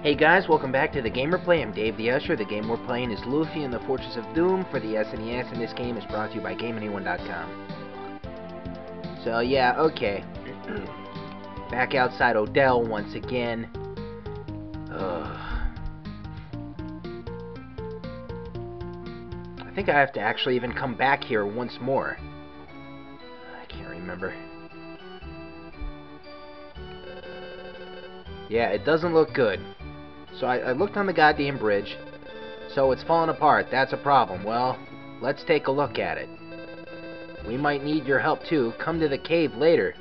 Hey guys, welcome back to the Game Replay. I'm Dave the Usher. The game we're playing is Lufia and the Fortress of Doom for the SNES, and this game is brought to you by GameAnyone.com. So yeah, okay. back outside Odell once again. Ugh. I think I have to actually even come back here once more. I can't remember. Yeah, it doesn't look good. So I, I, looked on the goddamn bridge. So it's falling apart. That's a problem. Well, let's take a look at it. We might need your help too. Come to the cave later.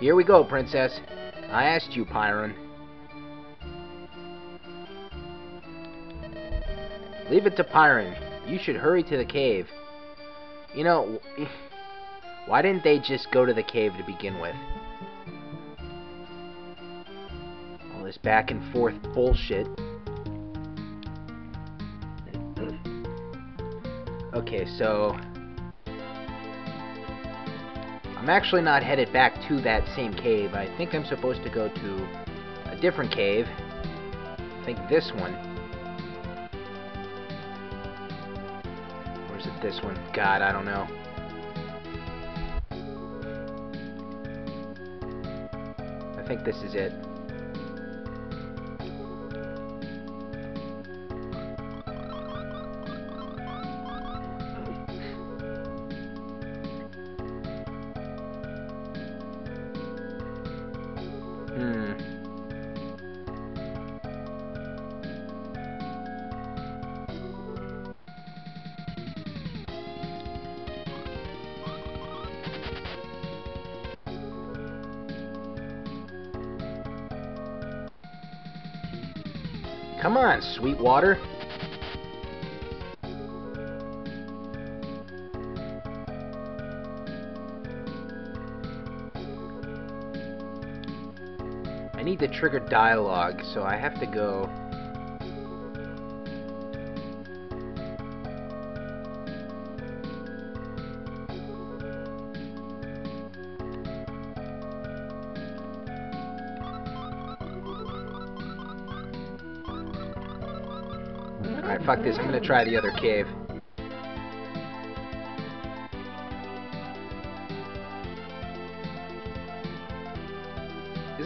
Here we go, princess. I asked you, Pyron. Leave it to Pyron. You should hurry to the cave. You know, why didn't they just go to the cave to begin with? This back and forth bullshit. Okay, so... I'm actually not headed back to that same cave. I think I'm supposed to go to a different cave. I think this one. Or is it this one? God, I don't know. I think this is it. Come on, Sweetwater. Need to trigger dialogue, so I have to go... Alright, fuck this. I'm gonna try the other cave.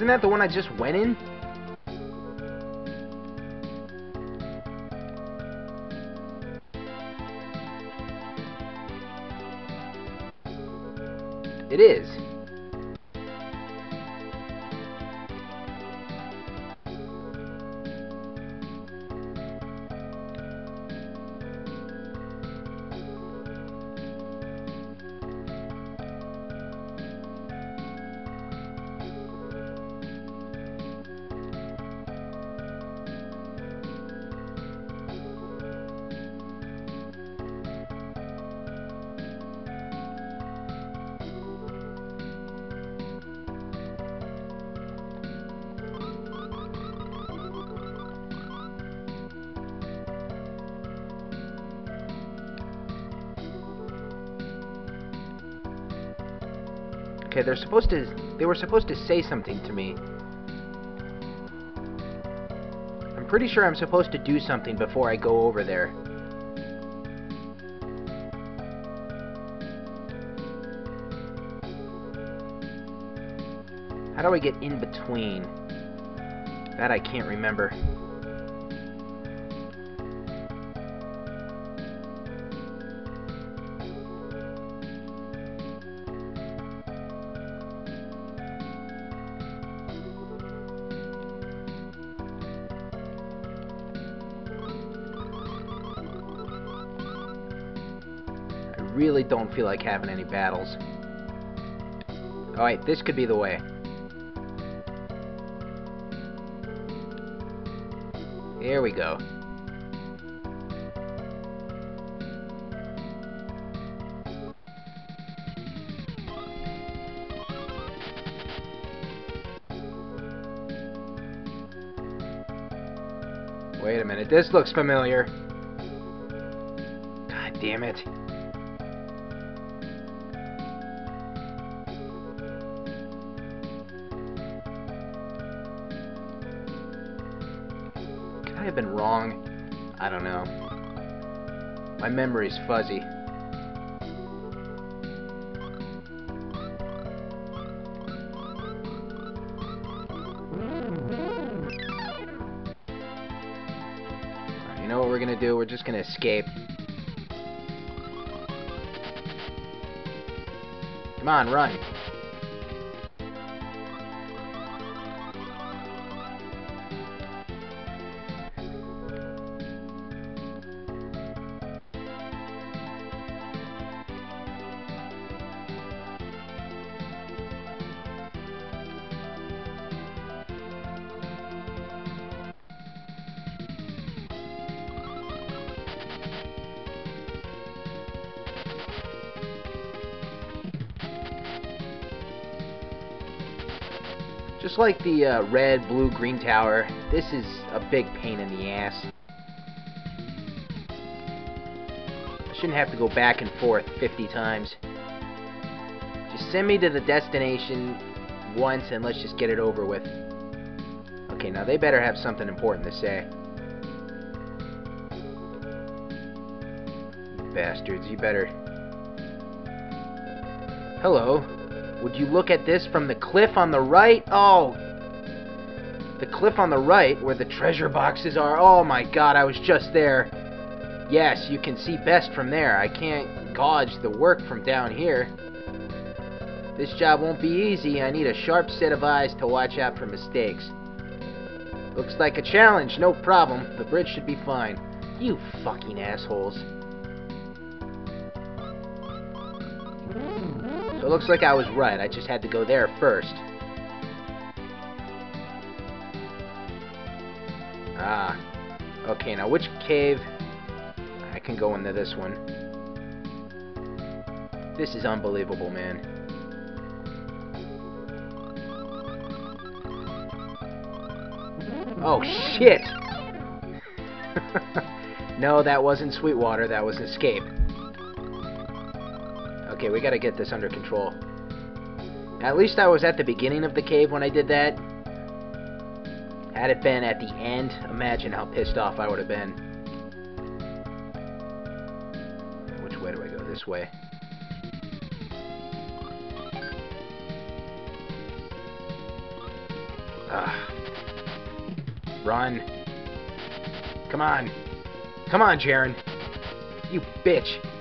Isn't that the one I just went in? It is. Okay, they're supposed to... They were supposed to say something to me. I'm pretty sure I'm supposed to do something before I go over there. How do I get in between? That I can't remember. Really don't feel like having any battles. Alright, this could be the way. There we go. Wait a minute, this looks familiar. God damn it. I have been wrong? I don't know. My memory's fuzzy. You know what we're gonna do? We're just gonna escape. Come on, run. Just like the uh, red, blue, green tower, this is a big pain in the ass. I shouldn't have to go back and forth 50 times. Just send me to the destination once and let's just get it over with. Okay, now they better have something important to say. Bastards, you better... Hello. Would you look at this from the cliff on the right? Oh! The cliff on the right, where the treasure boxes are. Oh my god, I was just there. Yes, you can see best from there. I can't gauge the work from down here. This job won't be easy. I need a sharp set of eyes to watch out for mistakes. Looks like a challenge, no problem. The bridge should be fine. You fucking assholes. So it looks like I was right. I just had to go there first. Ah. Okay, now which cave? I can go into this one. This is unbelievable, man. Oh, shit! no, that wasn't Sweetwater. That was Escape. Okay, we gotta get this under control. At least I was at the beginning of the cave when I did that. Had it been at the end, imagine how pissed off I would have been. Which way do I go? This way. Ah. Run. Come on. Come on, Jerin. You bitch.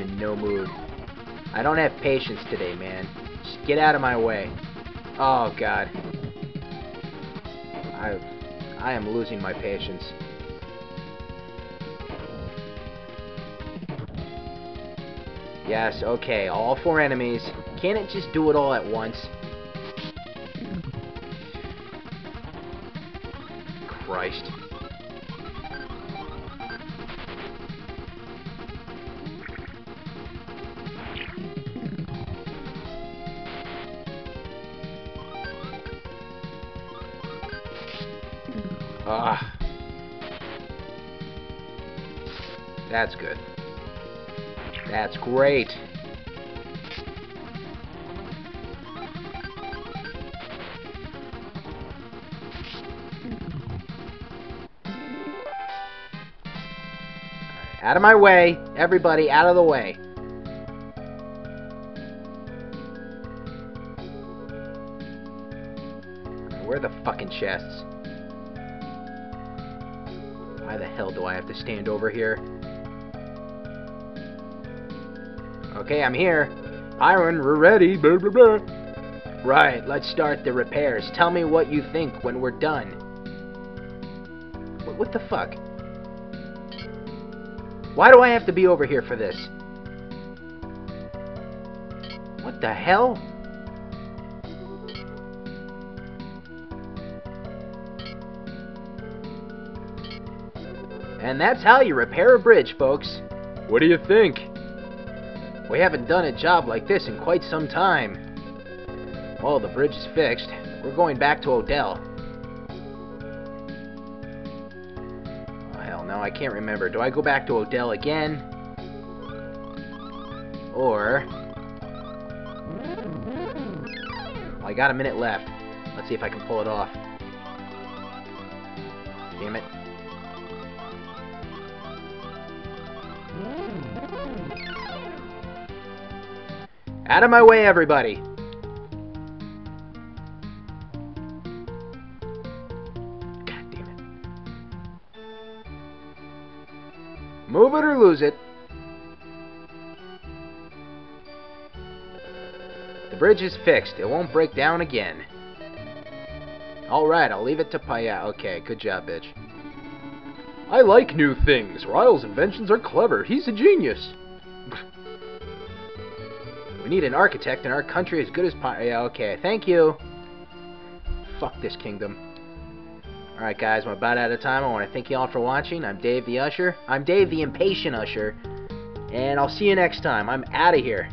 Am in no mood. I don't have patience today, man. Just get out of my way. Oh, God. I, I am losing my patience. Yes, okay, all four enemies. Can't it just do it all at once? Christ. Ah. That's good. That's great. Out of my way. Everybody out of the way. Where are the fucking chests? Why the hell do I have to stand over here? Okay, I'm here. Iron, we're ready. Blah, blah, blah. Right, let's start the repairs. Tell me what you think when we're done. What, what the fuck? Why do I have to be over here for this? What the hell? And that's how you repair a bridge, folks. What do you think? We haven't done a job like this in quite some time. Well, the bridge is fixed. We're going back to Odell. Oh, hell no, I can't remember. Do I go back to Odell again? Or... I got a minute left. Let's see if I can pull it off. Damn it. Out of my way, everybody! God damn it. Move it or lose it. Uh, the bridge is fixed. It won't break down again. Alright, I'll leave it to Paya. Okay, good job, bitch. I like new things. Ryle's inventions are clever. He's a genius. Need an architect in our country as good as. Yeah, okay, thank you. Fuck this kingdom. Alright guys, I'm about out of time. I want to thank you all for watching. I'm Dave the Usher. I'm Dave the Impatient Usher. And I'll see you next time. I'm out of here.